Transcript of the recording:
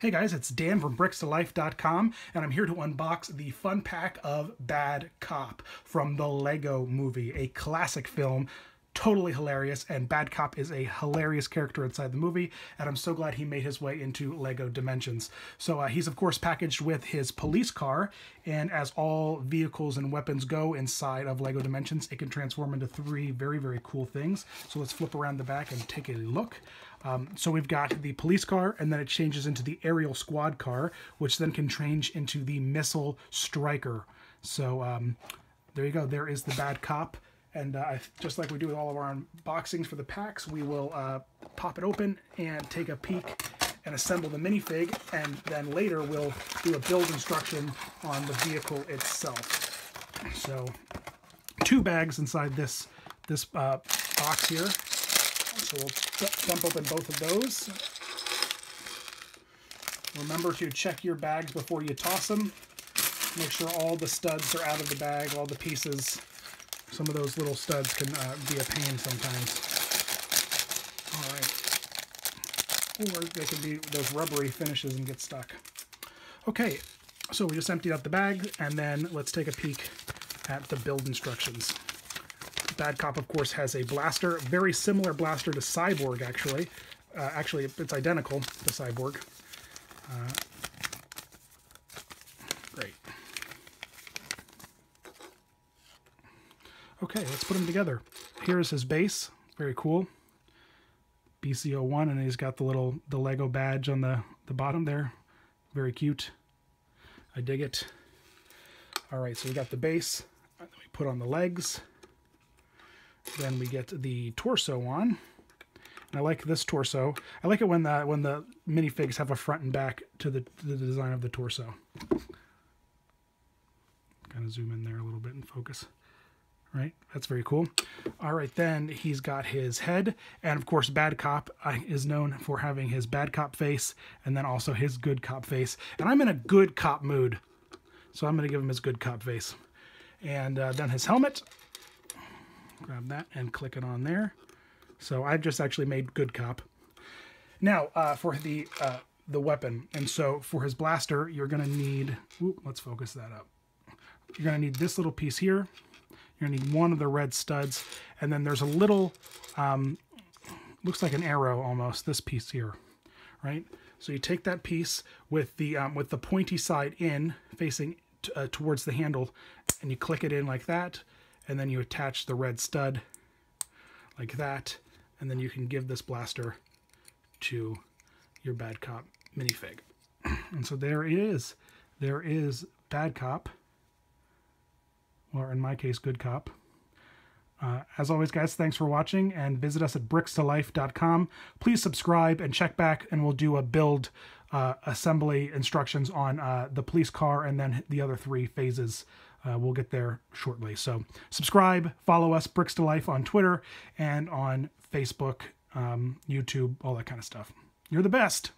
Hey guys, it's Dan from BricksToLife.com, and I'm here to unbox the fun pack of Bad Cop from the Lego movie, a classic film, totally hilarious, and Bad Cop is a hilarious character inside the movie, and I'm so glad he made his way into Lego Dimensions. So uh, he's of course packaged with his police car, and as all vehicles and weapons go inside of Lego Dimensions, it can transform into three very, very cool things. So let's flip around the back and take a look. Um, so we've got the police car, and then it changes into the aerial squad car, which then can change into the missile striker. So um, there you go. There is the bad cop. And uh, just like we do with all of our unboxings for the packs, we will uh, pop it open and take a peek and assemble the minifig. And then later we'll do a build instruction on the vehicle itself. So two bags inside this, this uh, box here. So we'll dump open both of those. Remember to check your bags before you toss them. Make sure all the studs are out of the bag, all the pieces. Some of those little studs can uh, be a pain sometimes. All right. Or they can be those rubbery finishes and get stuck. Okay, so we just emptied out the bag, and then let's take a peek at the build instructions. Bad Cop, of course, has a blaster, very similar blaster to Cyborg, actually. Uh, actually, it's identical to Cyborg. Uh, great. Okay, let's put them together. Here's his base. Very cool. BC01, and he's got the little the Lego badge on the, the bottom there. Very cute. I dig it. All right, so we got the base. We put on the legs. Then we get the torso on. And I like this torso. I like it when the when the minifigs have a front and back to the, to the design of the torso. Kind of zoom in there a little bit and focus. Right, that's very cool. All right, then he's got his head, and of course, Bad Cop uh, is known for having his bad cop face, and then also his good cop face. And I'm in a good cop mood, so I'm to give him his good cop face. And uh, then his helmet, grab that and click it on there. So I've just actually made good cop. Now uh, for the uh, the weapon, and so for his blaster, you're gonna need. Ooh, let's focus that up. You're gonna need this little piece here. You're gonna need one of the red studs, and then there's a little, um, looks like an arrow almost. This piece here, right? So you take that piece with the um, with the pointy side in, facing uh, towards the handle, and you click it in like that and then you attach the red stud like that, and then you can give this blaster to your Bad Cop minifig. And so there it is. There is Bad Cop, or in my case, Good Cop. Uh, as always, guys, thanks for watching and visit us at brickstolife.com. Please subscribe and check back, and we'll do a build uh, assembly instructions on uh, the police car and then the other three phases uh, we'll get there shortly. So subscribe, follow us, Bricks to Life on Twitter and on Facebook, um, YouTube, all that kind of stuff. You're the best.